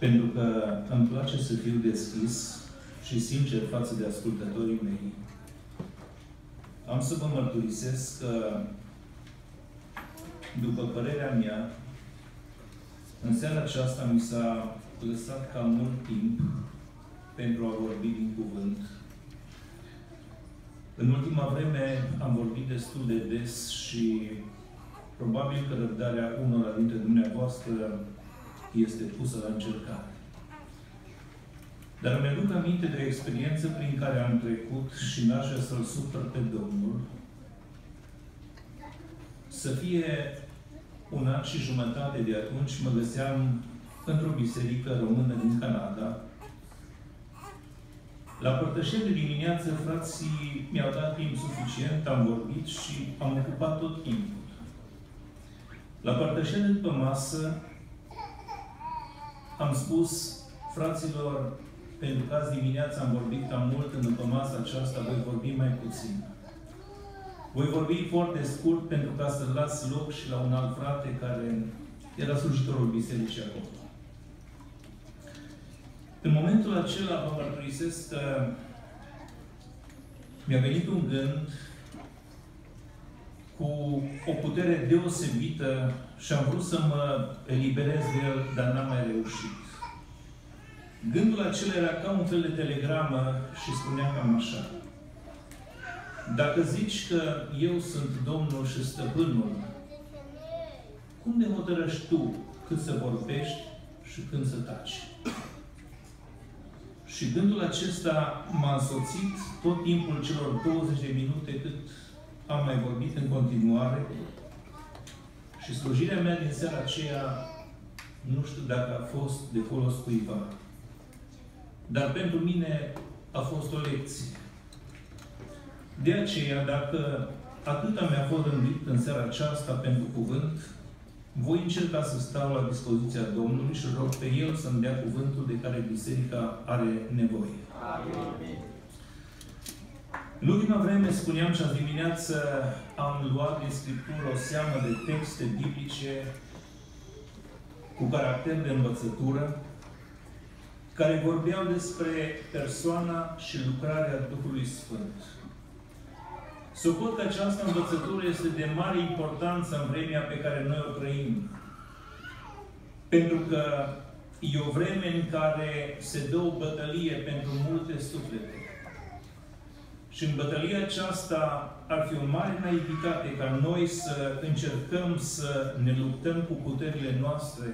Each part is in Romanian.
pentru că îmi place să fiu deschis și sincer față de ascultătorii mei. Am să vă mărturisesc că, după părerea mea, în seara aceasta mi s-a lăsat cam mult timp pentru a vorbi din cuvânt. În ultima vreme am vorbit destul de des și probabil că răbdarea unora dintre dumneavoastră este pusă la încercare. Dar îmi aduc aminte de o experiență prin care am trecut și n-aș vrea să-L supăr pe Domnul, să fie un an și jumătate de atunci mă găseam într-o biserică română din Canada. La părtășie de dimineață, frații mi-au dat timp suficient, am vorbit și am ocupat tot timpul. La părtășie de după masă, am spus fraților, pentru că azi dimineața am vorbit cam mult în după masa aceasta, voi vorbi mai puțin. Voi vorbi foarte scurt pentru ca să las loc și la un alt frate care era slujitorul bisericii acolo. În momentul acela vă mărturisesc că mi-a venit un gând cu o putere deosebită și am vrut să mă eliberez de el, dar n-am mai reușit. Gândul acela era ca un fel de telegramă și spunea cam așa. Dacă zici că eu sunt Domnul și Stăpânul, cum de hotărăști tu cât să vorbești și când să taci? Și gândul acesta m-a însoțit tot timpul celor 20 de minute cât am mai vorbit în continuare și slujirea mea din seara aceea nu știu dacă a fost de folos cuiva. Dar pentru mine a fost o lecție. De aceea, dacă atâta mi-a fost rândit în seara aceasta pentru cuvânt, voi încerca să stau la dispoziția Domnului și rog pe El să-mi dea cuvântul de care Biserica are nevoie. Amin. În ultima vreme, spuneam și azi dimineață, am luat din Scriptură o seamă de texte biblice cu caracter de învățătură, care vorbeau despre persoana și lucrarea Duhului Sfânt. Socot că această învățătură este de mare importanță în vremea pe care noi o trăim. Pentru că e o vreme în care se dă o bătălie pentru multe suflete. Și în bătălia aceasta ar fi o mare naivitate ca noi să încercăm să ne luptăm cu puterile noastre.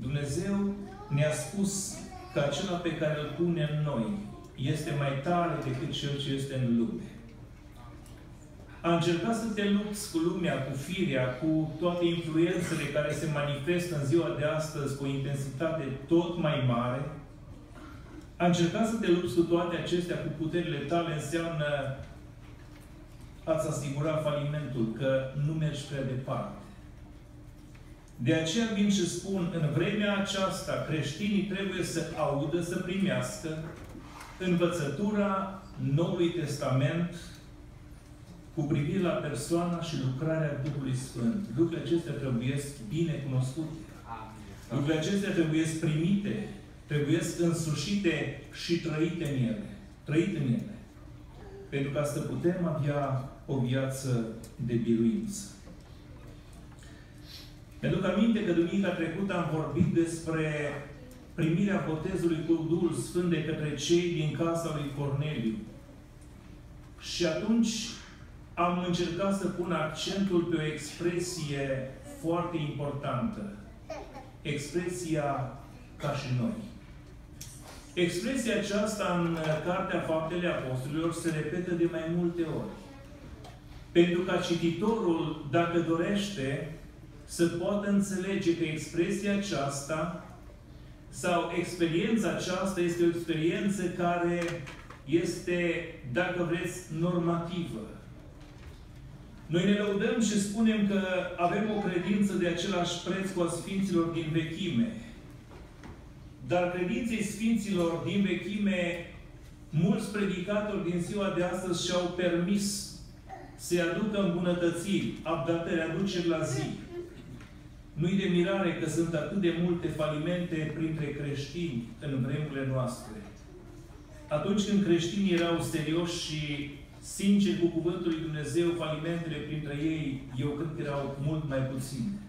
Dumnezeu ne-a spus că acela pe care îl pune în noi este mai tare decât cel ce este în lume. A încercat să te lupți cu lumea, cu firea, cu toate influențele care se manifestă în ziua de astăzi cu o intensitate tot mai mare, a încercat să te lupți cu toate acestea, cu puterile tale, înseamnă ați asigura falimentul, că nu mergi prea departe. De aceea vin și spun, în vremea aceasta, creștinii trebuie să audă, să primească învățătura Noului Testament cu privire la persoana și lucrarea Duhului Sfânt. Lucrurile acestea trebuie bine cunoscute. Lucrurile acestea trebuie primite, trebuie însușite și trăite în ele. Trăite în ele. Pentru ca să putem avea o viață de biruință. Mi-aduc aminte că duminica trecută am vorbit despre primirea botezului cu Duhul Sfânt de către cei din casa lui Corneliu. Și atunci am încercat să pun accentul pe o expresie foarte importantă. Expresia ca și noi. Expresia aceasta în Cartea Faptele Apostolilor se repetă de mai multe ori. Pentru ca cititorul, dacă dorește, să poată înțelege că expresia aceasta sau experiența aceasta este o experiență care este, dacă vreți, normativă. Noi ne lăudăm și spunem că avem o credință de același preț cu a Sfinților din vechime. Dar credinței Sfinților din vechime, mulți predicatori din ziua de astăzi și-au permis să-i aducă îmbunătățiri, abdatări, aduceri la zi. Nu-i de mirare că sunt atât de multe falimente printre creștini în vremurile noastre. Atunci când creștinii erau serioși și sinceri cu Cuvântul lui Dumnezeu, falimentele printre ei, eu cred că erau mult mai puține.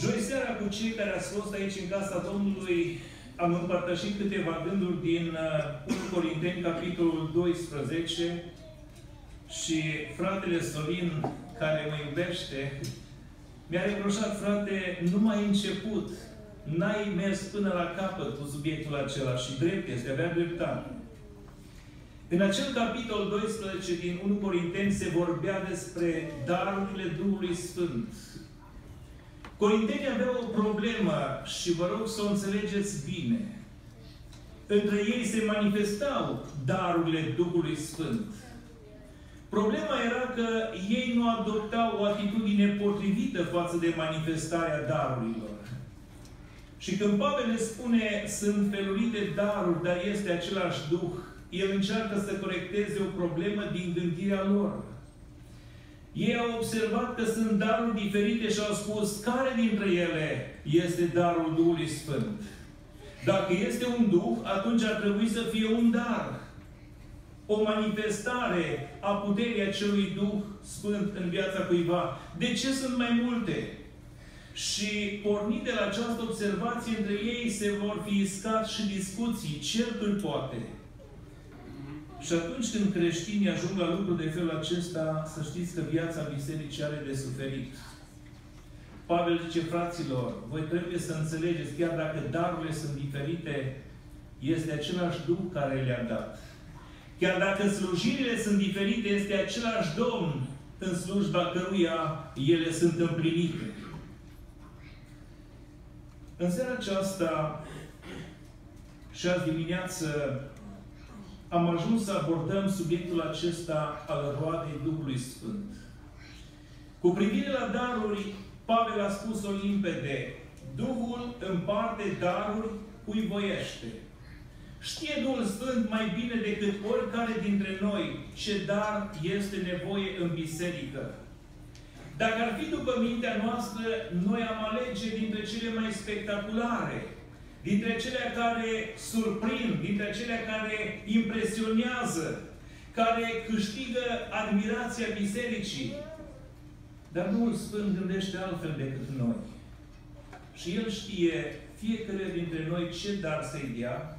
Joi seara cu cei care ați fost aici în casa Domnului, am împărtășit câteva gânduri din 1 uh, Corinteni, capitolul 12, și fratele Sorin, care mă iubește, mi-a reproșat, frate, nu mai început, n-ai mers până la capăt cu subiectul acela și drept este, avea dreptate. În acel capitol 12 din 1 Corinteni se vorbea despre darurile Duhului Sfânt. Corintenii aveau o problemă și vă rog să o înțelegeți bine. Între ei se manifestau darurile Duhului Sfânt. Problema era că ei nu adoptau o atitudine potrivită față de manifestarea darurilor. Și când Pavel ne spune sunt felurite daruri, dar este același Duh, el încearcă să corecteze o problemă din gândirea lor. Ei au observat că sunt daruri diferite și au spus care dintre ele este darul Duhului Sfânt. Dacă este un Duh, atunci ar trebui să fie un dar. O manifestare a puterii acelui Duh Sfânt în viața cuiva. De ce sunt mai multe? Și pornit de la această observație, între ei se vor fi iscat și discuții, certuri poate. Și atunci când creștinii ajung la lucruri de felul acesta, să știți că viața bisericii are de suferit. Pavel zice, fraților, voi trebuie să înțelegeți, chiar dacă darurile sunt diferite, este același Duh care le-a dat. Chiar dacă slujirile sunt diferite, este același Domn în slujba căruia ele sunt împlinite. În seara aceasta și azi dimineață am ajuns să abordăm subiectul acesta al roadei Duhului Sfânt. Cu privire la daruri, Pavel a spus-o limpede. Duhul împarte daruri cui voiește. Știe Duhul Sfânt mai bine decât oricare dintre noi ce dar este nevoie în biserică. Dacă ar fi după mintea noastră, noi am alege dintre cele mai spectaculare, dintre cele care surprind, dintre cele care impresionează, care câștigă admirația bisericii. Dar Duhul Sfânt gândește altfel decât noi. Și El știe fiecare dintre noi ce dar să-i dea,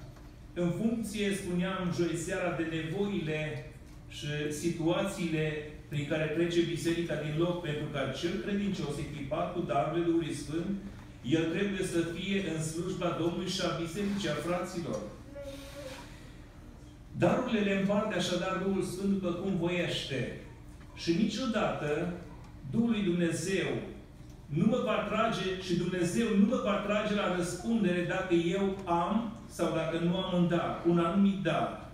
în funcție, spuneam joi seara, de nevoile și situațiile prin care trece biserica din loc, pentru că cel credincios echipat cu darurile Duhului Sfânt el trebuie să fie în slujba Domnului și a Bisericii, a fraților. Darurile le împarte așadar Duhul Sfânt după cum voiește. Și niciodată Duhul lui Dumnezeu nu mă va trage și Dumnezeu nu mă va trage la răspundere dacă eu am sau dacă nu am în dar, un anumit dar.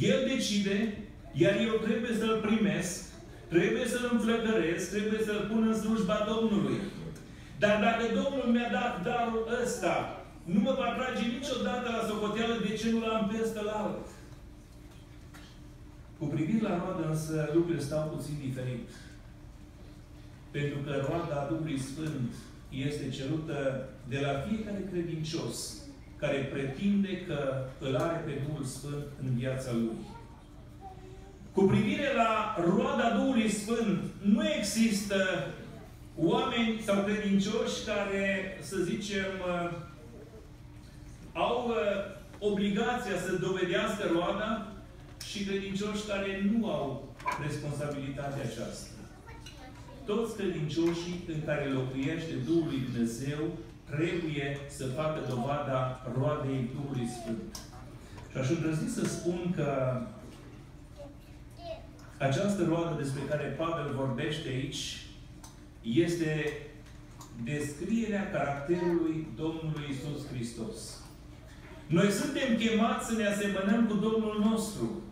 El decide, iar eu trebuie să-l primesc, trebuie să-l înflăcăresc, trebuie să-l pun în slujba Domnului. Dar dacă Domnul mi-a dat darul ăsta, nu mă va trage niciodată la socoteală de ce nu l-am pe ăsta Cu privire la roadă însă lucrurile stau puțin diferit. Pentru că roada Duhului Sfânt este cerută de la fiecare credincios care pretinde că îl are pe Duhul Sfânt în viața lui. Cu privire la roada Duhului Sfânt, nu există oameni sau credincioși care, să zicem, uh, au uh, obligația să dovedească roada și credincioși care nu au responsabilitatea aceasta. Toți credincioșii în care locuiește Duhul lui Dumnezeu trebuie să facă dovada roadei Duhului Sfânt. Și aș îndrăzni să spun că această roadă despre care Pavel vorbește aici este descrierea caracterului Domnului Isus Hristos. Noi suntem chemați să ne asemănăm cu Domnul nostru.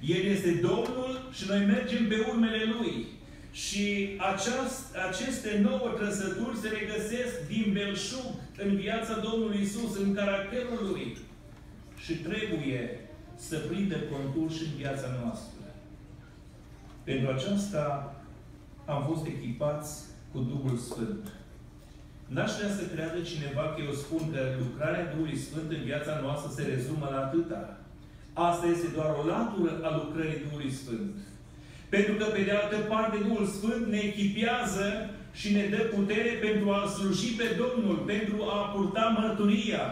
El este Domnul și noi mergem pe urmele Lui. Și aceast, aceste nouă trăsături se regăsesc din belșug în viața Domnului Isus, în caracterul Lui. Și trebuie să prindă contur și în viața noastră. Pentru aceasta am fost echipați cu Duhul Sfânt. N-aș vrea să creadă cineva că eu spun că lucrarea Duhului Sfânt în viața noastră se rezumă la atâta. Asta este doar o latură a lucrării Duhului Sfânt. Pentru că, pe de altă parte, Duhul Sfânt ne echipează și ne dă putere pentru a sluji pe Domnul, pentru a purta mărturia,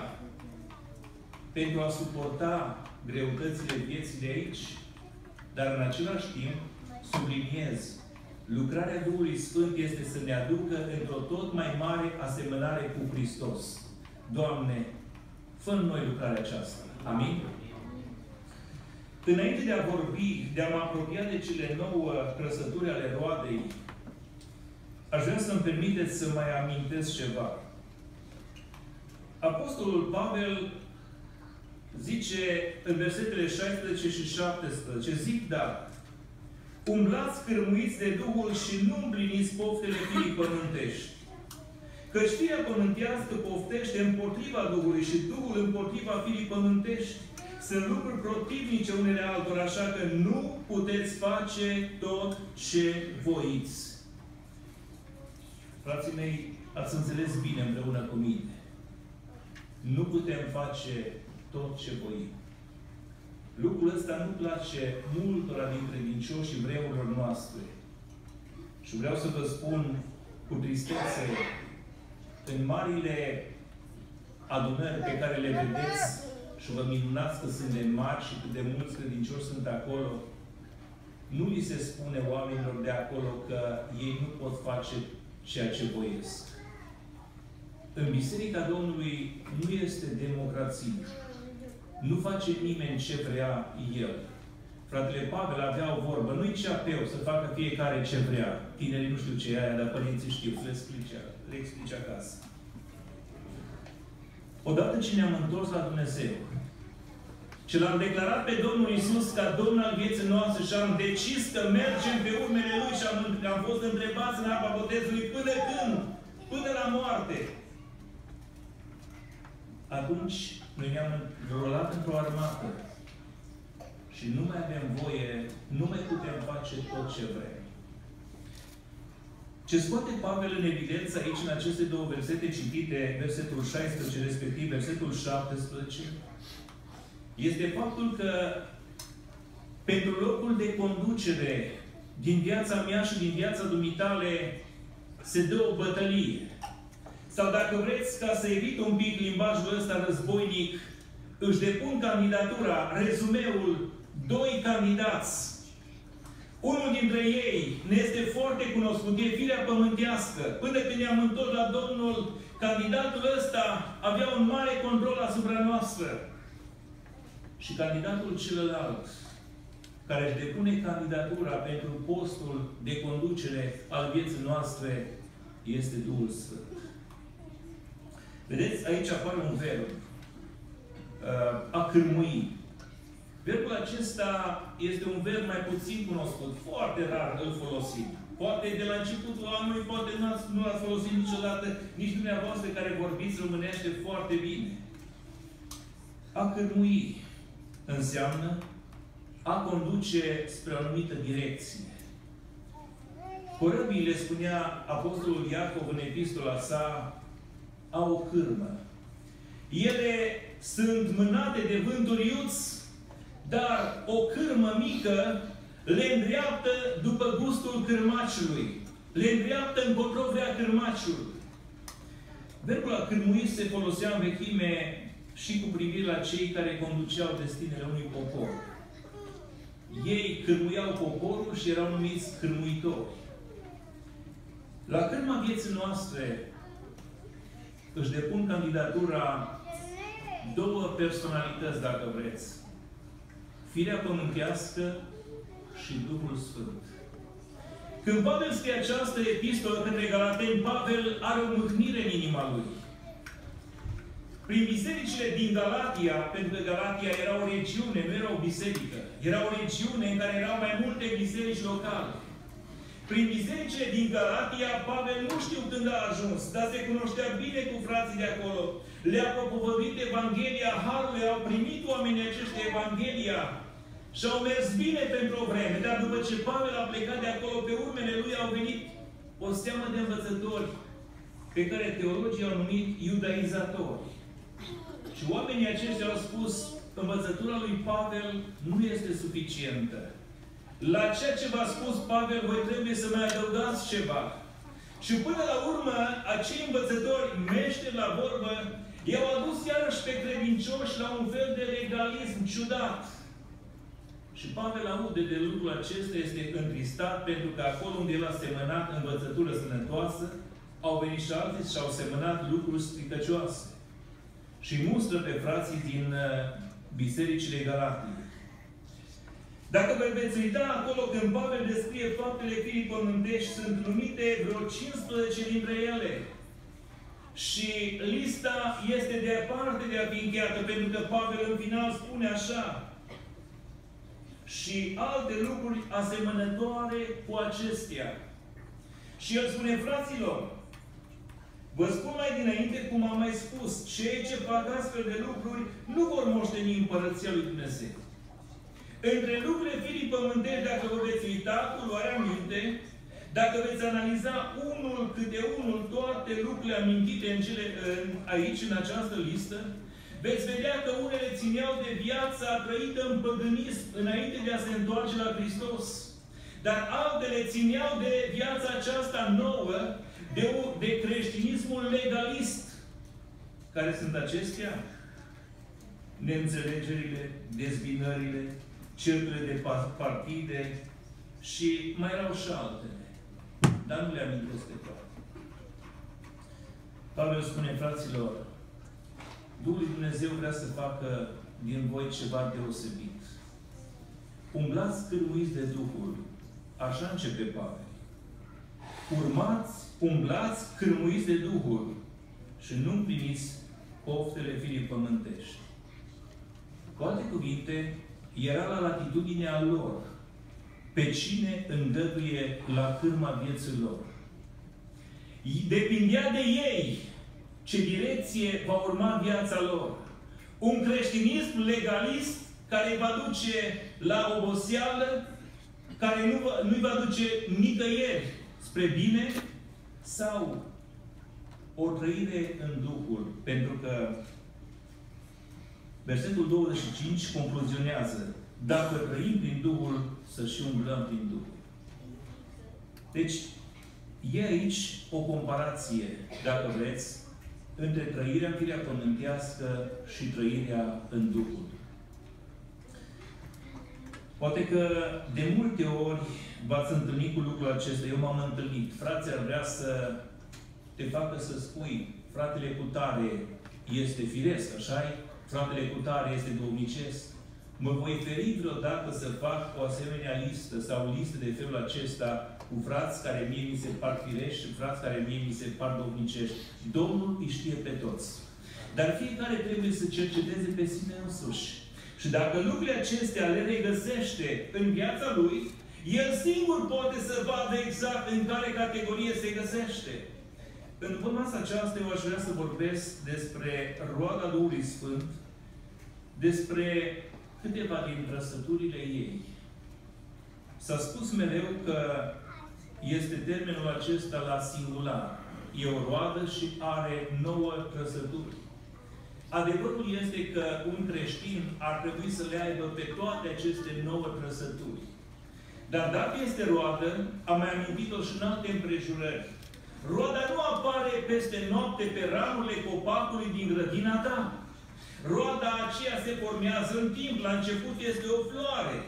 pentru a suporta greutățile vieții de aici. Dar în același timp, subliniez, lucrarea Duhului Sfânt este să ne aducă într-o tot mai mare asemănare cu Hristos. Doamne, fă în noi lucrarea aceasta. Amin? Înainte de a vorbi, de a mă apropia de cele nouă trăsături ale roadei, aș vrea să-mi permiteți să mai amintesc ceva. Apostolul Pavel zice în versetele 16 și 17, zic da, umblați cârmuiți de Duhul și nu împliniți poftele firii pământești. Căci firea pământească poftește împotriva Duhului și Duhul împotriva firii pământești. Sunt lucruri protivnice unele altora, așa că nu puteți face tot ce voiți. Frații mei, ați înțeles bine împreună cu mine. Nu putem face tot ce voim. Lucrul ăsta nu place multora dintre credincioși vremurilor noastre. Și vreau să vă spun cu tristețe, în marile adunări pe care le vedeți și vă minunați că sunt de mari și cât de mulți credincioși sunt acolo, nu li se spune oamenilor de acolo că ei nu pot face ceea ce voiesc. În Biserica Domnului nu este democrație. Nu face nimeni ce vrea el. Fratele Pavel avea o vorbă, nu-i ceapeu să facă fiecare ce vrea. Tinerii nu știu ce e aia, dar părinții știu, să le explice, le explice acasă. Odată ce ne-am întors la Dumnezeu, ce l-am declarat pe Domnul Isus ca Domnul al vieții noastre și am decis că mergem pe urmele Lui și am, am fost întrebați în apa botezului până când? Până la moarte. Atunci noi ne-am rolat într-o armată și nu mai avem voie, nu mai putem face tot ce vrem. Ce scoate Pavel în evidență aici, în aceste două versete citite, versetul 16, respectiv versetul 17, este faptul că pentru locul de conducere din viața mea și din viața dumitale se dă o bătălie. Sau dacă vreți, ca să evit un pic limbajul ăsta războinic, își depun candidatura, rezumeul, doi candidați. Unul dintre ei ne este foarte cunoscut, e firea pământească. Până când ne-am întors la Domnul, candidatul ăsta avea un mare control asupra noastră. Și candidatul celălalt, care își depune candidatura pentru postul de conducere al vieții noastre, este Duhul Sfânt. Vedeți, aici apare un verb. Uh, a cârmui. Verbul acesta este un verb mai puțin cunoscut. Foarte rar îl folosim. Poate de la începutul anului, poate nu l-ați folosit niciodată, nici dumneavoastră care vorbiți românește foarte bine. A cârmui înseamnă a conduce spre o anumită direcție. Corăbiile, spunea Apostolul Iacov în epistola sa, au o cârmă. Ele sunt mânate de vânturi iuți, dar o cârmă mică le îndreaptă după gustul cârmaciului. Le îndreaptă încotro vrea cârmaciul. Verbul a cârmui se folosea în vechime și cu privire la cei care conduceau destinele unui popor. Ei cârmuiau poporul și erau numiți cârmuitori. La cârma vieții noastre își depun candidatura două personalități, dacă vreți. Firea pământească și Duhul Sfânt. Când Pavel scrie această epistolă către Galateni, Pavel are o mâhnire în inima lui. Prin bisericile din Galatia, pentru că Galatia era o regiune, nu era o biserică, era o regiune în care erau mai multe biserici locale. Prin bisericile din Galatia, Pavel nu știu când a ajuns, dar se cunoștea bine cu frații de acolo. Le-a propovăduit Evanghelia Harului, au primit oamenii aceștia Evanghelia și au mers bine pentru o vreme. Dar după ce Pavel a plecat de acolo, pe urmele lui au venit o seamă de învățători pe care teologii au numit iudaizatori. Și oamenii aceștia au spus, învățătura lui Pavel nu este suficientă. La ceea ce v-a spus Pavel, voi trebuie să mai adăugați ceva. Și până la urmă, acei învățători meșteri la vorbă, i-au adus iarăși pe credincioși la un fel de legalism ciudat. Și Pavel aude de lucrul acesta, este întristat, pentru că acolo unde el a semănat învățătură sănătoasă, au venit și alții și au semănat lucruri stricăcioase. Și mustră pe frații din uh, bisericile Galatii. Dacă vă veți uita acolo când Pavel descrie faptele firii pământești, sunt numite vreo 15 dintre ele. Și lista este departe de a fi încheiată, pentru că Pavel în final spune așa. Și alte lucruri asemănătoare cu acestea. Și el spune, fraților, vă spun mai dinainte, cum am mai spus, cei ce fac astfel de lucruri nu vor moșteni împărăția lui Dumnezeu. Între lucrurile firii pământești, dacă vă veți uita cu luarea minte, dacă veți analiza unul câte unul toate lucrurile amintite în cele, în, aici, în această listă, veți vedea că unele țineau de viața trăită în păgânism înainte de a se întoarce la Hristos. Dar altele țineau de viața aceasta nouă, de, de creștinismul legalist. Care sunt acestea? Neînțelegerile, dezbinările, certurile de partide și mai erau și altele. Dar nu le amintesc de toate. Pavel spune, fraților, Duhul Dumnezeu vrea să facă din voi ceva deosebit. Umblați cârmuiți de Duhul. Așa începe Pavel. Urmați, umblați cârmuiți de Duhul și nu împliniți poftele firii pământești. Cu alte cuvinte, era la latitudinea lor pe cine îngăduie la cârma vieții lor. Depindea de ei ce direcție va urma viața lor. Un creștinism legalist care îi va duce la oboseală, care nu va, nu va duce nicăieri spre bine, sau o trăire în Duhul. Pentru că Versetul 25 concluzionează dacă trăim prin Duhul, să și umblăm prin Duhul. Deci, e aici o comparație, dacă vreți, între trăirea firea pământească și trăirea în Duhul. Poate că de multe ori v-ați întâlnit cu lucrul acesta. Eu m-am întâlnit. Frații ar vrea să te facă să spui, fratele cu tare este firesc, așa -i? Fratele cu tare este domnicesc, mă voi feri vreodată să fac o asemenea listă sau o listă de felul acesta cu frați care mie mi se par firești și frați care mie mi se par domnicești. Domnul îi știe pe toți. Dar fiecare trebuie să cerceteze pe sine însuși. Și dacă lucrurile acestea le regăsește în viața lui, el singur poate să vadă exact în care categorie se găsește. În după masa aceasta eu aș vrea să vorbesc despre roada Duhului Sfânt, despre câteva din trăsăturile ei. S-a spus mereu că este termenul acesta la singular. E o roadă și are nouă trăsături. Adevărul este că un creștin ar trebui să le aibă pe toate aceste nouă trăsături. Dar dacă este roadă, am mai amintit-o și în alte împrejurări. Roada nu apare peste noapte pe ramurile copacului din grădina ta. Roada aceea se formează în timp. La început este o floare.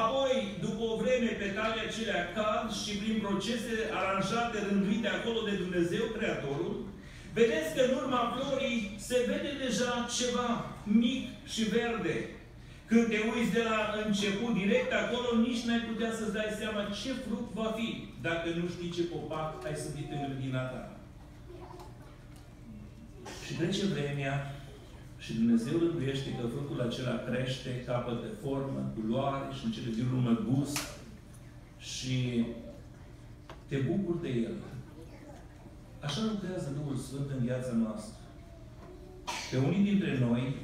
Apoi, după o vreme, petalele acelea cad și prin procese aranjate, rânduite acolo de Dumnezeu, Creatorul, vedeți că în urma florii se vede deja ceva mic și verde. Când te uiți de la început, direct acolo, nici n-ai putea să-ți dai seama ce fruct va fi, dacă nu știi ce copac ai sădit în grădina ta. Și trece vremea și Dumnezeu rânduiește că fructul acela crește, capătă formă, culoare și în cele din urmă gust și te bucuri de el. Așa lucrează Duhul Sfânt în viața noastră. Pe unii dintre noi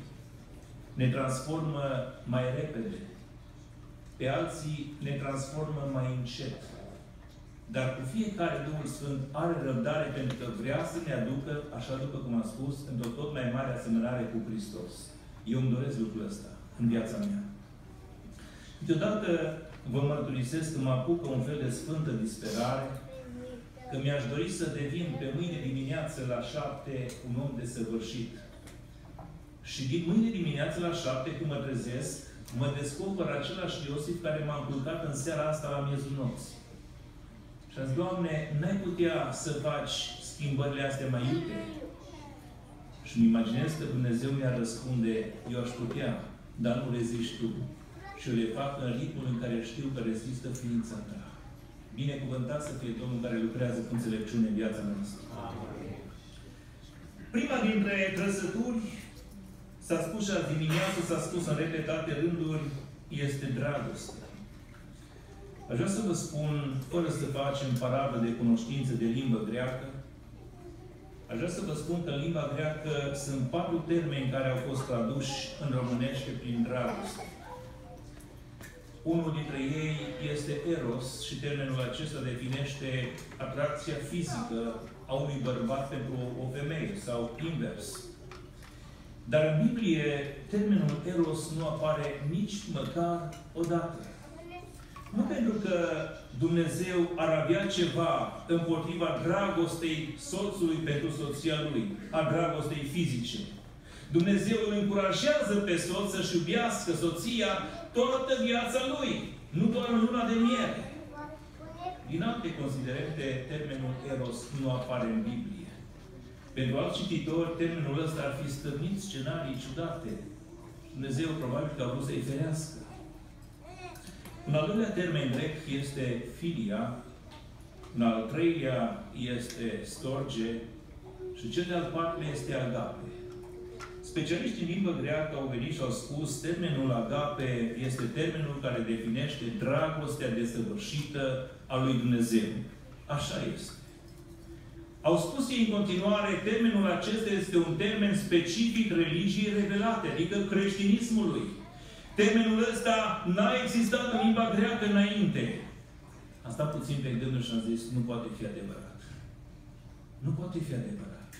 ne transformă mai repede. Pe alții ne transformă mai încet. Dar cu fiecare Duhul Sfânt are răbdare pentru că vrea să ne aducă, așa după cum am spus, într-o tot mai mare asemănare cu Hristos. Eu îmi doresc lucrul ăsta în viața mea. Deodată vă mărturisesc că mă apucă un fel de sfântă disperare, că mi-aș dori să devin pe mâine dimineață la șapte un om desăvârșit. Și din mâine dimineață la șapte, când mă trezesc, mă descoperă același Iosif care m-a încurcat în seara asta la miezul nopții. Și am zis, Doamne, n-ai putea să faci schimbările astea mai iute? Și îmi imaginez că Dumnezeu mi-ar răspunde, eu aș putea, dar nu reziști tu. Și eu le fac în ritmul în care știu că rezistă ființa ta. Binecuvântat să fie Domnul care lucrează cu înțelepciune în viața noastră. Prima dintre trăsături, s-a spus și azi dimineață, s-a spus în repetate rânduri, este dragoste. Aș vrea să vă spun, fără să facem paradă de cunoștință de limbă greacă, aș vrea să vă spun că în limba greacă sunt patru termeni care au fost traduși în românește prin dragoste. Unul dintre ei este eros și termenul acesta definește atracția fizică a unui bărbat pentru o femeie sau invers. Dar în Biblie termenul eros nu apare nici măcar o dată. Nu pentru că Dumnezeu ar avea ceva împotriva dragostei soțului pentru soția lui, a dragostei fizice. Dumnezeu îl încurajează pe soț să-și iubească soția toată viața lui, nu doar în luna de miere. Din alte considerente, termenul eros nu apare în Biblie. Pentru alți cititori, termenul ăsta ar fi stăvnit scenarii ciudate. Dumnezeu probabil că a vrut să-i ferească. Un al doilea termen grec este filia, un al treilea este storge și cel de-al patrulea este agape. Specialiștii în limbă greacă au venit și au spus termenul agape este termenul care definește dragostea desăvârșită a lui Dumnezeu. Așa este. Au spus ei în continuare, termenul acesta este un termen specific religiei revelate, adică creștinismului. Termenul ăsta n-a existat în limba greacă înainte. Am stat puțin pe gândul și am zis, nu poate fi adevărat. Nu poate fi adevărat.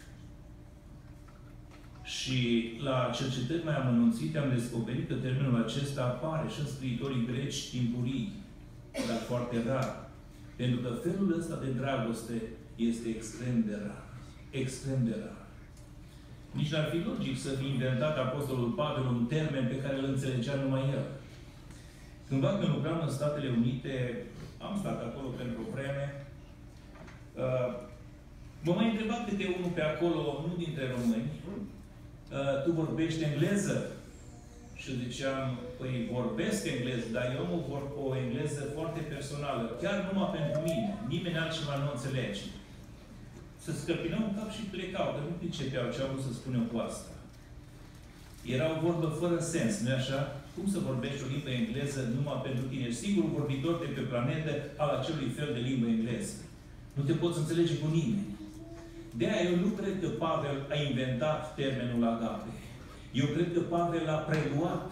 Și la cercetări mai amănunțite am descoperit că termenul acesta apare și în scriitorii greci timpurii, dar foarte rar. Pentru că felul ăsta de dragoste este extrem de rar. Extrem de rar. Nici n-ar fi logic să fi inventat Apostolul Pavel un termen pe care îl înțelegea numai el. Cândva când lucram în Statele Unite, am stat acolo pentru o vreme, uh, mă mai întrebat câte unul pe acolo, nu dintre români, uh, tu vorbești engleză? Și ziceam, păi vorbesc engleză, dar eu mă vorb o engleză foarte personală, chiar numai pentru mine. Nimeni altceva nu înțelege să scăpinau în cap și plecau, că nu pricepeau ce au vrut să spunem cu asta. Era o vorbă fără sens, nu așa? Cum să vorbești o limbă engleză numai pentru tine? Ești singurul vorbitor de pe planetă al acelui fel de limbă engleză. Nu te poți înțelege cu nimeni. De aia eu nu cred că Pavel a inventat termenul agape. Eu cred că Pavel l-a preluat.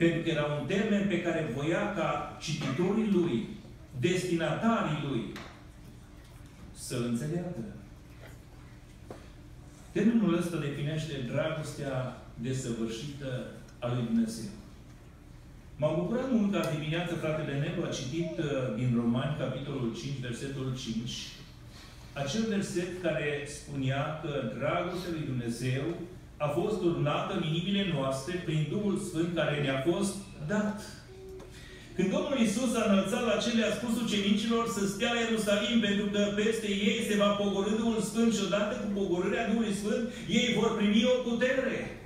Pentru că era un termen pe care voia ca cititorii lui, destinatarii lui, să-l înțeleagă. Termenul ăsta definește dragostea desăvârșită a lui Dumnezeu. M-am bucurat mult că dimineață fratele Nelu a citit uh, din Romani, capitolul 5, versetul 5, acel verset care spunea că dragostea lui Dumnezeu a fost urnată în inimile noastre prin Duhul Sfânt care ne-a fost dat. Când Domnul Isus a înălțat la cele a spus ucenicilor să stea la Ierusalim pentru că peste ei se va pogorâ Duhul Sfânt și odată cu pogorârea Duhului Sfânt ei vor primi o putere.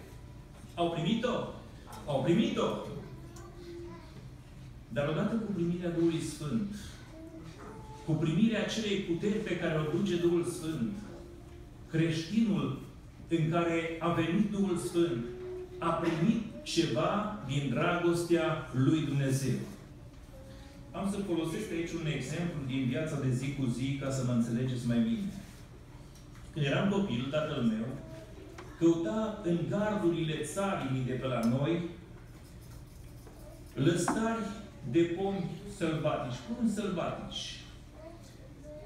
Au primit-o? Au primit-o. Dar odată cu primirea Duhului Sfânt, cu primirea acelei puteri pe care o duce Duhul Sfânt, creștinul în care a venit Duhul Sfânt a primit ceva din dragostea lui Dumnezeu. Am să folosesc aici un exemplu din viața de zi cu zi ca să mă înțelegeți mai bine. Când eram copil, tatăl meu căuta în gardurile țarii de pe la noi lăstari de pomi sălbatici, pomi sălbatici.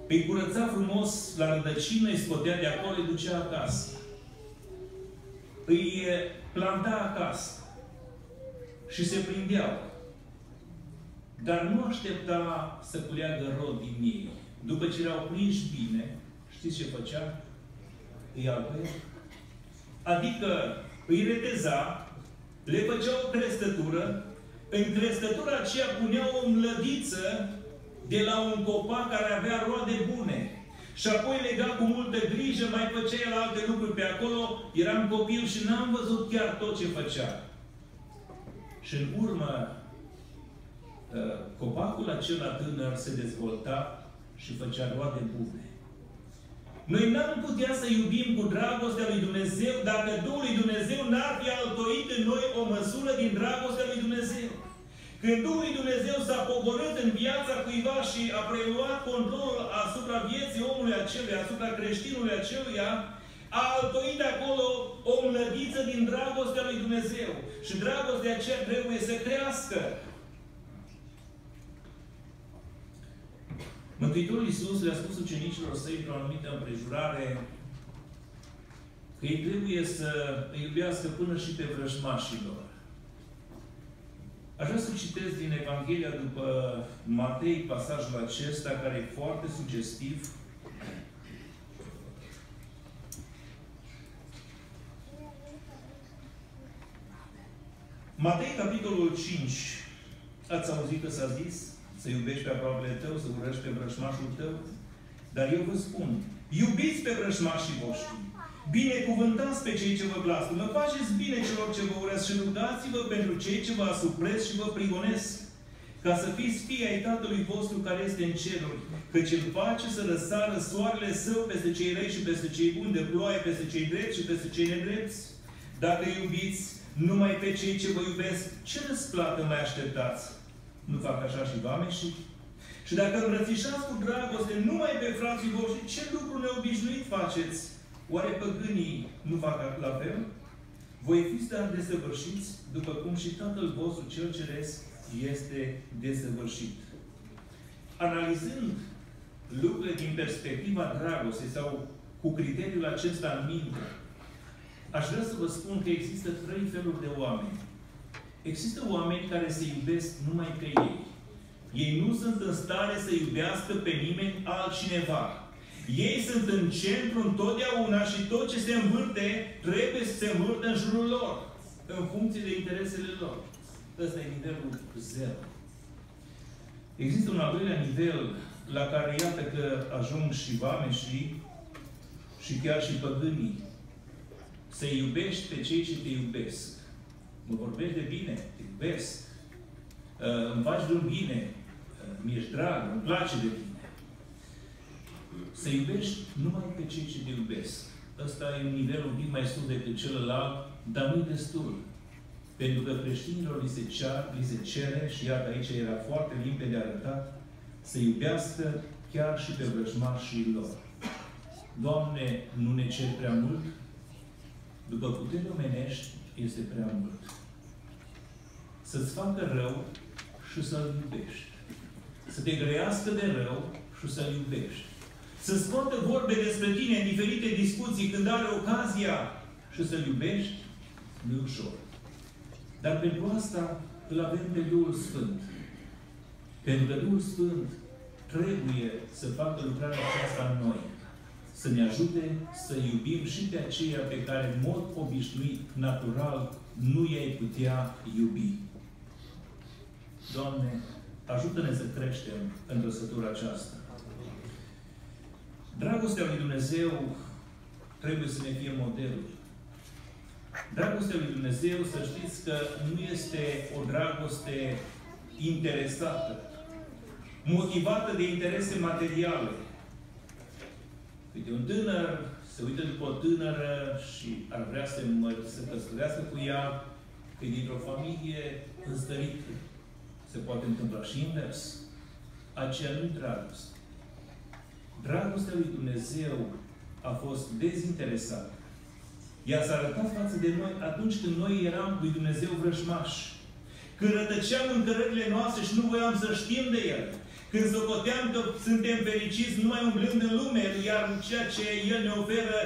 îi curăța frumos la rădăcină, îi scotea de acolo, îi ducea acasă. Îi planta acasă. Și se prindeau. Dar nu aștepta să culeagă rod din ei. După ce erau prinși bine, știți ce făcea? Îi albe. Adică îi reteza, le făcea o crestătură, în crestătura aceea punea o mlădiță de la un copac care avea roade bune. Și apoi lega cu multă grijă, mai făcea el alte lucruri pe acolo. Eram copil și n-am văzut chiar tot ce făcea. Și în urmă, ă, copacul acela tânăr se dezvolta și făcea roade bune. Noi n-am putea să iubim cu dragostea lui Dumnezeu dacă Duhul lui Dumnezeu n-ar fi altoit în noi o măsură din dragostea lui Dumnezeu. Când Duhul lui Dumnezeu s-a pogorât în viața cuiva și a preluat controlul asupra vieții omului acelui, asupra creștinului aceluia, a altoit acolo o mlădiță din dragostea lui Dumnezeu. Și dragostea aceea trebuie să crească. Mântuitorul Iisus le-a spus ucenicilor săi într-o anumită împrejurare că ei trebuie să îi iubească până și pe vrăjmașilor. Aș vrea să citesc din Evanghelia după Matei pasajul acesta, care e foarte sugestiv. Matei, capitolul 5. Ați auzit că s-a zis să iubești pe aproapele tău, să urăști pe vrășmașul tău? Dar eu vă spun, iubiți pe vrășmașii voștri Binecuvântați pe cei ce vă blastămă, faceți bine celor ce vă urăsc și rugați-vă pentru cei ce vă asupresc și vă prigonesc, ca să fiți fii ai Tatălui vostru care este în ceruri, căci El face să răsară soarele său peste cei rei și peste cei buni, de ploaie peste cei drepți și peste cei nedrepți. Dacă iubiți numai pe cei ce vă iubesc, ce răsplată mai așteptați? Nu fac așa și și Și dacă îmbrățișați cu dragoste numai pe frații voștri, ce lucru neobișnuit faceți? Oare păgânii nu fac la fel? Voi fiți dar desăvârșiți, după cum și Tatăl vostru cel Ceresc este desăvârșit. Analizând lucrurile din perspectiva dragostei sau cu criteriul acesta în minte, aș vrea să vă spun că există trei feluri de oameni. Există oameni care se iubesc numai pe ei. Ei nu sunt în stare să iubească pe nimeni altcineva. Ei sunt în centru întotdeauna și tot ce se învârte trebuie să se învârte în jurul lor, în funcție de interesele lor. Ăsta e nivelul zero. Există un al doilea nivel la care iată că ajung și și și chiar și păgânii. Să iubești pe cei ce te iubesc. Mă vorbești de bine, te iubesc. Uh, îmi faci de un bine. Uh, mi-ești drag, îmi place de tine. Să iubești numai pe cei ce te iubesc. Ăsta e un nivel un pic mai sus decât celălalt, dar nu destul. Pentru că creștinilor li se, cer, li se cere, și iată aici era foarte limpede arătat, să iubească chiar și pe vrăjmașii lor. Doamne, nu ne cer prea mult? După putere omenești, este prea mult. Să-ți facă rău și să-L iubești. Să te grăiască de rău și să-L iubești să scoată vorbe despre tine în diferite discuții când are ocazia și să-L iubești, nu ușor. Dar pentru asta îl avem pe Duhul Sfânt. Pentru că Duhul Sfânt trebuie să facă lucrarea aceasta în noi. Să ne ajute să iubim și pe aceia pe care, în mod obișnuit, natural, nu i-ai putea iubi. Doamne, ajută-ne să creștem în răsătura aceasta. Dragostea lui Dumnezeu trebuie să ne fie modelul. Dragostea lui Dumnezeu, să știți că nu este o dragoste interesată, motivată de interese materiale. Uite, un tânăr se uită după o tânără și ar vrea să, mă, să căsătorească cu ea, că e dintr-o familie înstărită. Se poate întâmpla și invers. Aceea nu dragoste. Dragostea lui Dumnezeu a fost dezinteresată. Ea s-a arătat față de noi atunci când noi eram lui Dumnezeu vrăjmași. Când rătăceam în cărările noastre și nu voiam să știm de El. Când socoteam că suntem fericiți numai umblând în lume, iar ceea ce El ne oferă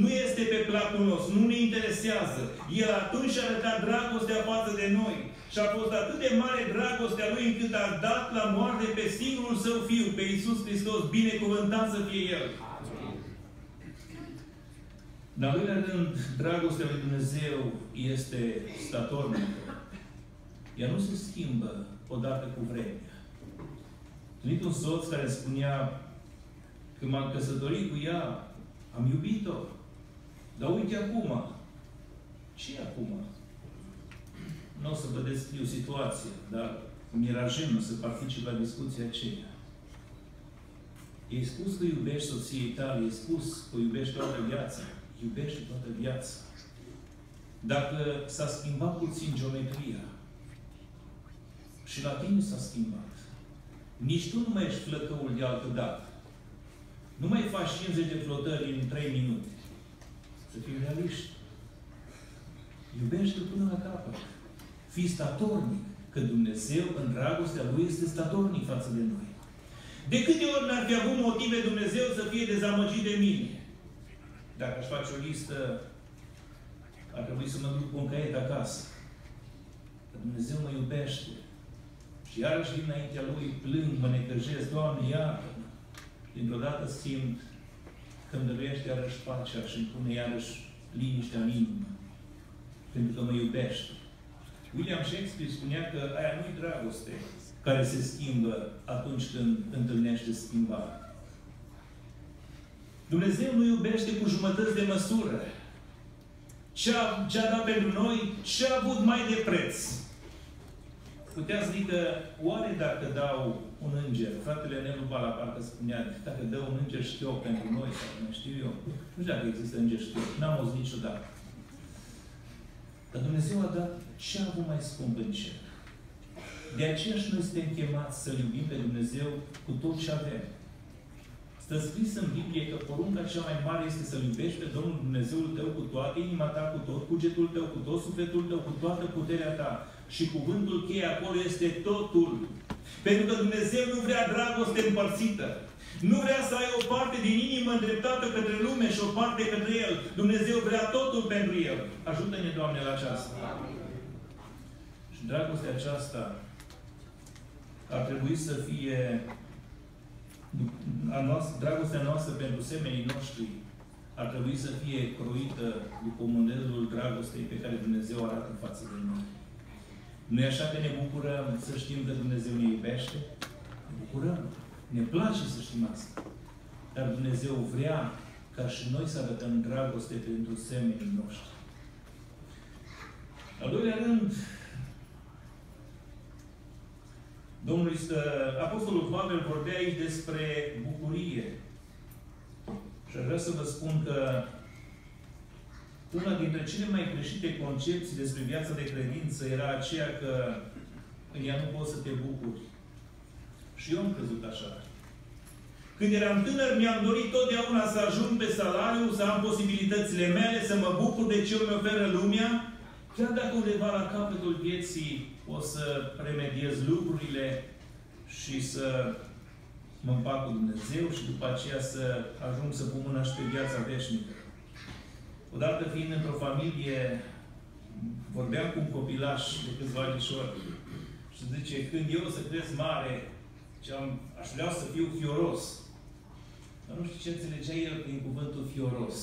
nu este pe placul nostru, nu ne interesează. El atunci a arătat dragostea față de noi. Și a fost atât de mare dragostea Lui încât a dat la moarte pe singurul Său Fiu, pe Iisus Hristos, binecuvântat să fie El. În al doilea rând, dragostea lui Dumnezeu este statornică. Ea nu se schimbă odată cu vremea. Întâlnit un soț care spunea, când m-am căsătorit cu ea, am iubit-o. Dar uite acum. ce e acum? Nu o să vă descriu situația, dar mirajem să particip la discuția aceea. E spus că iubești soției tale, e spus că iubești toată viața. Iubește toată viața. Dacă s-a schimbat puțin geometria, și la tine s-a schimbat, nici tu nu mai ești flăcăul de altă dată. Nu mai faci 50 de flotări în 3 minute. Să fii realiști. Iubește până la capăt. Fii statornic. Că Dumnezeu, în dragostea Lui, este statornic față de noi. De câte ori n-ar fi avut motive Dumnezeu să fie dezamăgit de mine? Dacă aș face o listă, ar trebui să mă duc cu un caiet acasă. Că Dumnezeu mă iubește. Și iarăși vin înaintea Lui, plâng, mă necăjesc, Doamne, iartă Dintr-o dată simt că îmi dăruiește iarăși pacea și îmi pune iarăși liniștea în inimă. Pentru că mă iubește. William Shakespeare spunea că aia nu-i dragoste care se schimbă atunci când întâlnește schimbare. Dumnezeu nu iubește cu jumătăți de măsură. Ce a, ce a dat pentru noi, ce a avut mai de preț. Putea să zică, oare dacă dau un înger, fratele Nelu Bala parcă spunea, dacă dă un înger știop pentru noi, sau nu știu eu, nu știu dacă există înger știop, n-am auzit niciodată. Dar Dumnezeu a dat ce a avut mai scump în cer. De aceea și noi suntem chemați să iubim pe Dumnezeu cu tot ce avem. Stă scris în Biblie că porunca cea mai mare este să-L iubești pe Domnul Dumnezeul tău cu toată inima ta, cu tot cugetul tău, cu tot sufletul tău, cu toată puterea ta. Și cuvântul cheie acolo este totul. Pentru că Dumnezeu nu vrea dragoste împărțită. Nu vrea să ai o parte din inimă îndreptată către lume și o parte către El. Dumnezeu vrea totul pentru El. Ajută-ne, Doamne, la aceasta. Și dragostea aceasta ar trebui să fie a noastră, dragostea noastră pentru semenii noștri ar trebui să fie croită după modelul dragostei pe care Dumnezeu arată în față de noi. Nu e așa că ne bucurăm să știm că Dumnezeu ne iubește? Ne bucurăm. Ne place să știm asta. Dar Dumnezeu vrea ca și noi să arătăm dragoste pentru semenii noștri. Al doilea rând, Domnul Apostolul Pavel vorbea aici despre bucurie. Și aș vrea să vă spun că una dintre cele mai greșite concepții despre viața de credință era aceea că în ea nu poți să te bucuri. Și eu am crezut așa. Când eram tânăr, mi-am dorit totdeauna să ajung pe salariu, să am posibilitățile mele, să mă bucur de ce îmi oferă lumea, chiar dacă undeva la capătul vieții o să remediez lucrurile și să mă împac cu Dumnezeu și după aceea să ajung să pun mâna și pe viața veșnică. Odată fiind într-o familie, vorbeam cu un copilaș de câțiva anișori și zice, când eu o să cresc mare, și am, aș vrea să fiu fioros. Dar nu știu ce înțelegea el prin cuvântul fioros.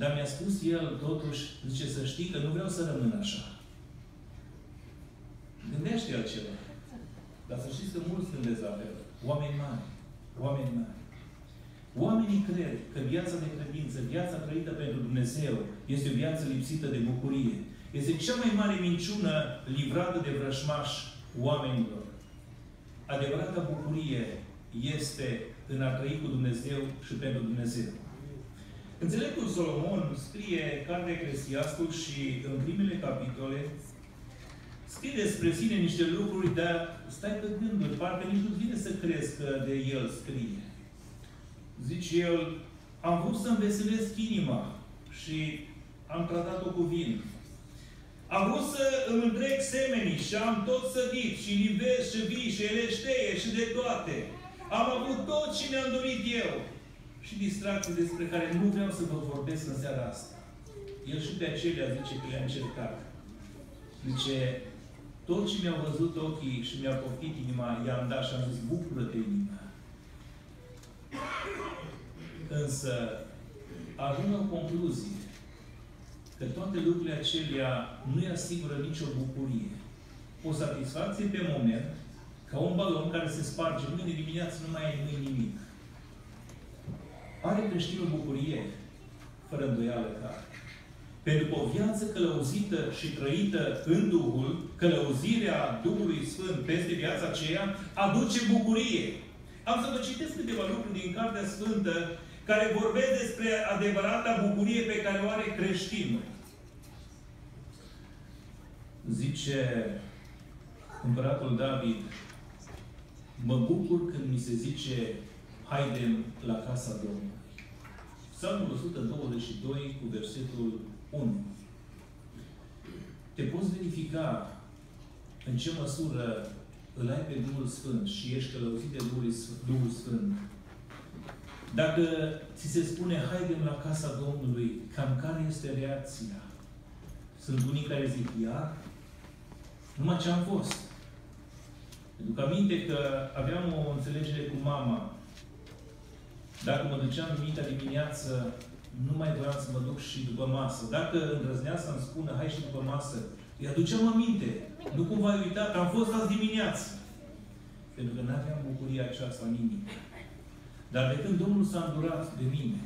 Dar mi-a spus el, totuși, zice, să știi că nu vreau să rămân așa. Gândește altceva. Dar să știți că mulți gândesc la fel. Oameni mari. Oameni mari. Oamenii cred că viața de credință, viața trăită pentru Dumnezeu, este o viață lipsită de bucurie. Este cea mai mare minciună livrată de vrășmași oamenilor. Adevărata bucurie este în a trăi cu Dumnezeu și pentru Dumnezeu. Înțeleptul Solomon scrie cartea Eclesiastul și în primele capitole scrie despre sine niște lucruri, dar stai pe gânduri, parcă nici nu vine să crezi că de el scrie. Zice el, am vrut să-mi veselesc inima și am tratat-o cu vin. Am vrut să îmi întreg semenii și am tot sădit, și livezi, și vii, și eleșteie, și de toate. Am avut tot ce mi-am dorit eu. Și distracții despre care nu vreau să vă vorbesc în seara asta. El și pe acelea zice că le-a încercat. Zice, tot ce mi-au văzut ochii și mi-au poftit inima, i-am dat și am zis, bucură-te inima. Însă, ajung la o concluzie că toate lucrurile acelea nu-i asigură nicio bucurie. O satisfacție pe moment, ca un balon care se sparge mâine dimineață, nu mai ai mâine nimic. Are creștinul bucurie? Fără îndoială că are. Pentru că o viață călăuzită și trăită în Duhul, călăuzirea Duhului Sfânt peste viața aceea, aduce bucurie. Am să vă citesc câteva lucruri din Cartea Sfântă care vorbesc despre adevărata bucurie pe care o are creștinul. Zice împăratul David, mă bucur când mi se zice, haidem la casa Domnului. Psalmul 122 cu versetul 1. Te poți verifica în ce măsură îl ai pe Duhul Sfânt și ești călăuzit de Duhul Sfânt, Duhul Sfânt. Dacă ți se spune, haidem la casa Domnului, cam care este reacția? Sunt unii care zic, iar? Numai ce am fost. Pentru că aminte că aveam o înțelegere cu mama. Dacă mă duceam duminica dimineață nu mai vreau să mă duc și după masă. Dacă îndrăznea să-mi spună, hai și după masă, îi aduceam aminte. Nu cumva ai uitat că am fost azi dimineață. Pentru că nu aveam bucuria aceasta în inimă. Dar de când Domnul s-a îndurat de mine,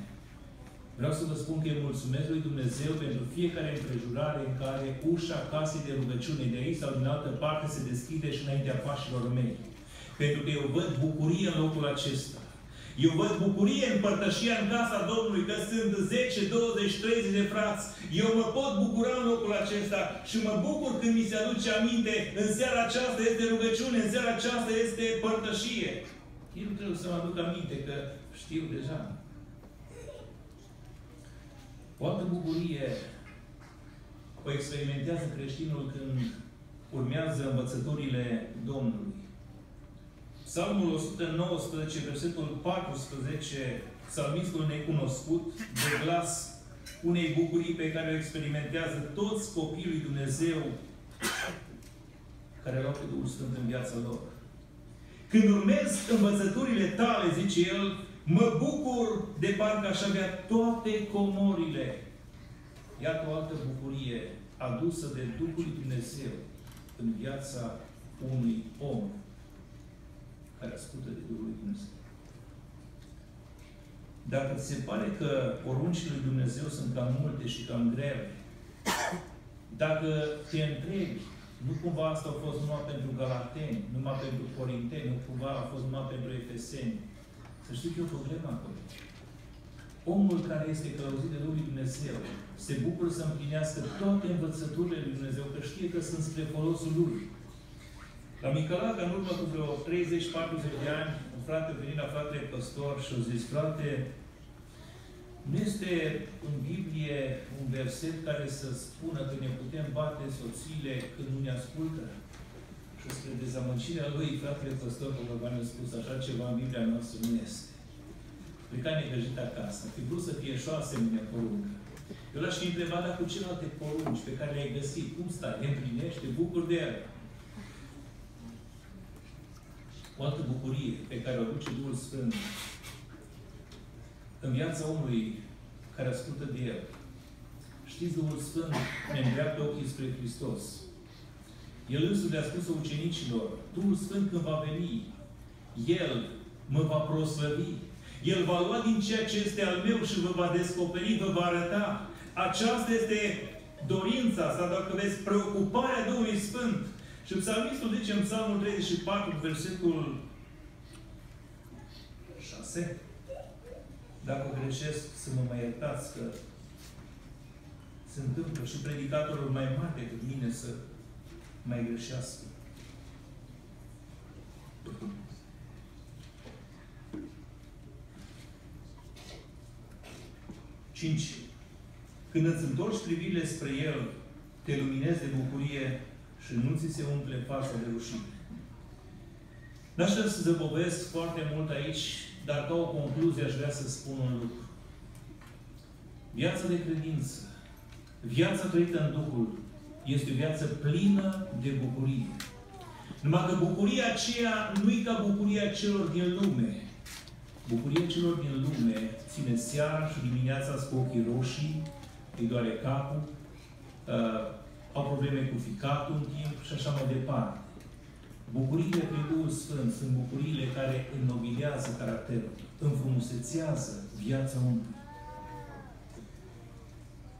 vreau să vă spun că îi mulțumesc lui Dumnezeu pentru fiecare împrejurare în care ușa casei de rugăciune de aici sau din altă parte se deschide și înaintea pașilor mei. Pentru că eu văd bucurie în locul acesta. Eu văd bucurie în părtășia în casa Domnului, că sunt 10, 20, 30 de frați. Eu mă pot bucura în locul acesta și mă bucur când mi se aduce aminte, în seara aceasta este rugăciune, în seara aceasta este părtășie. Eu nu trebuie să mă aduc aminte, că știu deja. O altă bucurie o experimentează creștinul când urmează învățăturile Domnului. Psalmul 119, versetul 14, psalmistul necunoscut, de glas unei bucurii pe care o experimentează toți copiii lui Dumnezeu care au pe Duhul Sfânt în viața lor. Când urmez învățăturile tale, zice el, mă bucur de parcă aș avea toate comorile. Iată o altă bucurie adusă de Duhul lui Dumnezeu în viața unui om care ascultă de Duhul lui Dumnezeu. Dacă ți se pare că poruncile lui Dumnezeu sunt cam multe și cam grele, dacă te întrebi, nu cumva asta a fost numai pentru Galateni, numai pentru Corinteni, nu cumva a fost numai pentru Efeseni, să știi că e o problemă acolo. Omul care este călăuzit de Duhul lui Dumnezeu se bucură să împlinească toate învățăturile lui Dumnezeu, că știe că sunt spre folosul Lui. La Micălaca, în urmă cu vreo 30-40 de ani, un frate a venit la fratele păstor și a zis, frate, nu este în Biblie un verset care să spună că ne putem bate soțiile când nu ne ascultă? Și spre dezamăgirea lui, fratele păstor Colovan a spus, așa ceva în Biblia noastră nu este. Pleca negăjit acasă. Fi vrut să fie și o asemenea poruncă. Eu l-aș fi întrebat, dar cu celelalte porunci pe care le-ai găsit, cum stai? Le împlinește? Bucur de ele o altă bucurie pe care o aduce Duhul Sfânt în viața omului care ascultă de El. Știți, Duhul Sfânt ne îndreaptă ochii spre Hristos. El însuși le-a spus ucenicilor, Duhul Sfânt când va veni, El mă va proslăvi. El va lua din ceea ce este al meu și vă va descoperi, vă va arăta. Aceasta este dorința sau, dacă vezi, preocuparea Duhului Sfânt și psalmistul zice în psalmul 34, versetul 6, dacă greșesc, să mă mai iertați că se întâmplă și predicatorul mai mare decât mine să mai greșească. Cinci. Când îți întorci privirile spre El, te luminezi de bucurie și nu ți se umple fața de rușine. N-aș vrea să zăbovesc foarte mult aici, dar ca o concluzie aș vrea să spun un lucru. Viața de credință, viața trăită în Duhul, este o viață plină de bucurie. Numai că bucuria aceea nu e ca bucuria celor din lume. Bucuria celor din lume ține seara și dimineața cu ochii roșii, îi doare capul, uh, au probleme cu ficatul în timp și așa mai departe. Bucuriile prin Duhul Sfânt sunt bucuriile care înnobilează caracterul, înfrumusețează viața omului.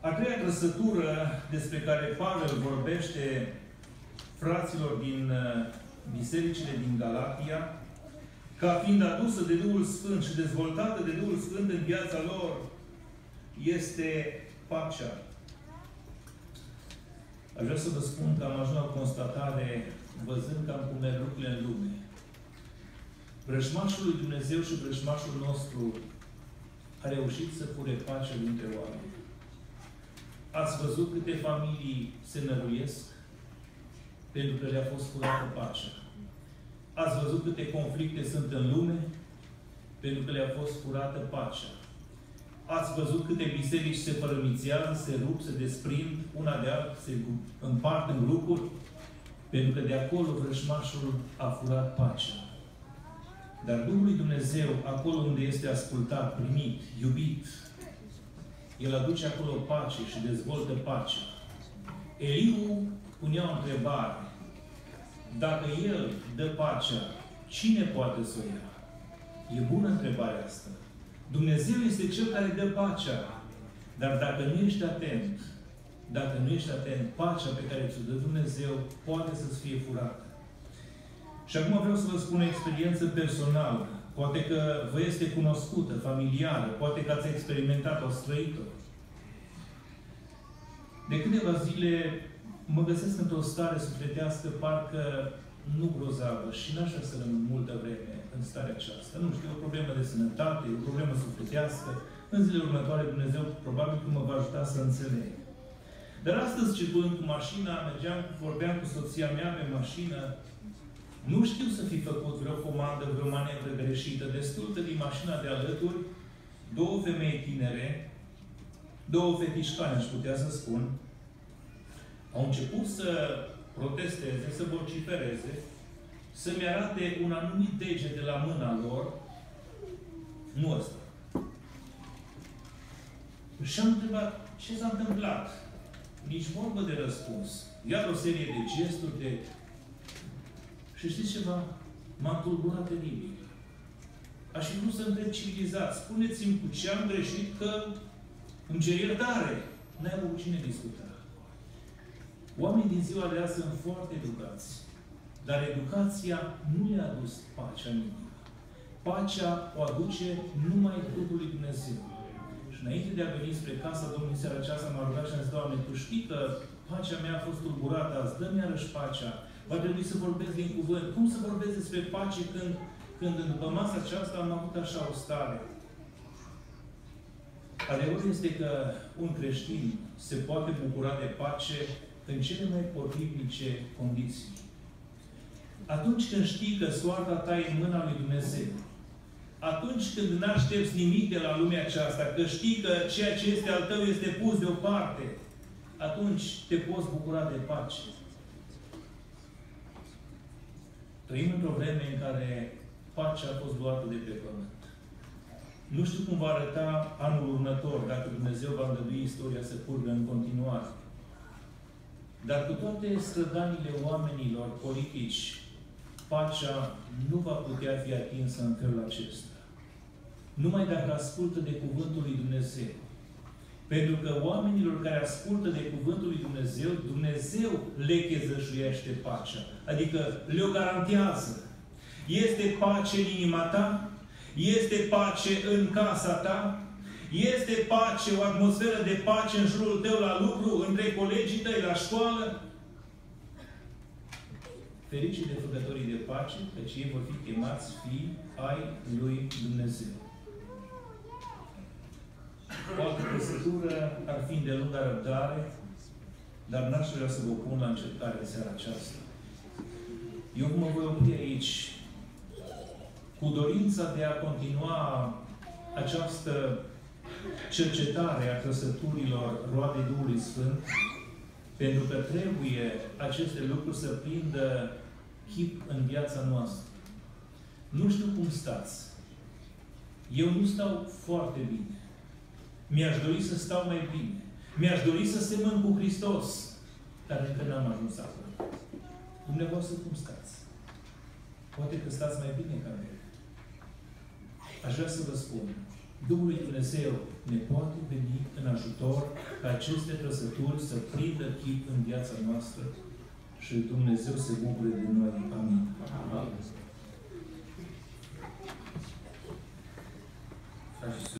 A treia trăsătură despre care Pavel vorbește fraților din uh, bisericile din Galatia, ca fiind adusă de Duhul Sfânt și dezvoltată de Duhul Sfânt în viața lor, este pacea. Aș vrea să vă spun că am ajuns la o constatare văzând cam cum merg lucrurile în lume. Vrăjmașul lui Dumnezeu și vrăjmașul nostru a reușit să pune pace dintre oameni. Ați văzut câte familii se năruiesc pentru că le-a fost furată pacea. Ați văzut câte conflicte sunt în lume pentru că le-a fost furată pacea. Ați văzut câte biserici se părămițează, se rup, se desprind una de alta, se împart în grupuri, pentru că de acolo vrășmașul a furat pacea. Dar Duhul lui Dumnezeu, acolo unde este ascultat, primit, iubit, El aduce acolo pace și dezvoltă pacea. Eliu punea o întrebare. Dacă El dă pacea, cine poate să o ia? E bună întrebarea asta. Dumnezeu este Cel care dă pacea. Dar dacă nu ești atent, dacă nu ești atent, pacea pe care ți-o dă Dumnezeu poate să-ți fie furată. Și acum vreau să vă spun o experiență personală. Poate că vă este cunoscută, familiară, poate că ați experimentat-o, străită. De câteva zile mă găsesc într-o stare sufletească, parcă nu grozavă și n-aș vrea să rămân multă vreme în starea aceasta. Nu știu, o problemă de sănătate, o problemă sufletească. În zilele următoare Dumnezeu probabil că mă va ajuta să înțeleg. Dar astăzi, circulând cu mașina, mergeam, vorbeam cu soția mea pe mașină, nu știu să fi făcut vreo comandă, vreo manevră greșită. Destul din mașina de alături, două femei tinere, două fetișcane, aș putea să spun, au început să protesteze, să vocifereze, să-mi arate un anumit dege de la mâna lor, nu ăsta. Și am întrebat, ce s-a întâmplat? Nici vorbă de răspuns. Iar o serie de gesturi, de... Și știți ceva? M-a tulburat teribil. Aș fi vrut să întreb civilizat. Spuneți-mi cu ce am greșit că îmi cer iertare. N-ai avut cine discuta. Oamenii din ziua de azi sunt foarte educați. Dar educația nu le-a adus pacea în inimă. Pacea o aduce numai Duhul lui Dumnezeu. Și înainte de a veni spre casa Domnului seara aceasta, m-a rugat și am zis, Doamne, Tu știi că pacea mea a fost tulburată azi, dă-mi iarăși pacea. Va trebui să vorbesc din cuvânt. Cum să vorbesc despre pace când, când după masa aceasta am avut așa o stare? Adevărul este că un creștin se poate bucura de pace în cele mai potrivnice condiții. Atunci când știi că soarta ta e în mâna lui Dumnezeu, atunci când nu aștepți nimic de la lumea aceasta, că știi că ceea ce este al tău este pus deoparte, atunci te poți bucura de pace. Trăim într-o vreme în care pacea a fost luată de pe pământ. Nu știu cum va arăta anul următor, dacă Dumnezeu va îngădui istoria să curgă în continuare. Dar cu toate strădanile oamenilor politici, pacea nu va putea fi atinsă în felul acesta. Numai dacă ascultă de Cuvântul lui Dumnezeu. Pentru că oamenilor care ascultă de Cuvântul lui Dumnezeu, Dumnezeu le chezășuiește pacea. Adică le-o garantează. Este pace în inima ta? Este pace în casa ta? Este pace, o atmosferă de pace în jurul tău la lucru, între colegii tăi la școală? Fericii de făcătorii de pace, căci ei vor fi chemați fii ai lui Dumnezeu. O altă trăsătură ar fi de lungă răbdare, Dar n-aș vrea să vă pun la încercare în seara aceasta. Eu mă voi opri aici cu dorința de a continua această cercetare a trăsăturilor roadei Duhului Sfânt, pentru că trebuie aceste lucruri să prindă chip în viața noastră. Nu știu cum stați. Eu nu stau foarte bine. Mi-aș dori să stau mai bine. Mi-aș dori să semăn cu Hristos. Dar încă n-am ajuns acolo. Dumneavoastră cum stați? Poate că stați mai bine ca mine. Aș vrea să vă spun. Duhul lui Dumnezeu ne poate veni în ajutor ca aceste trăsături să prindă chip în viața noastră și Dumnezeu se bucure de noi. Amin. Amin.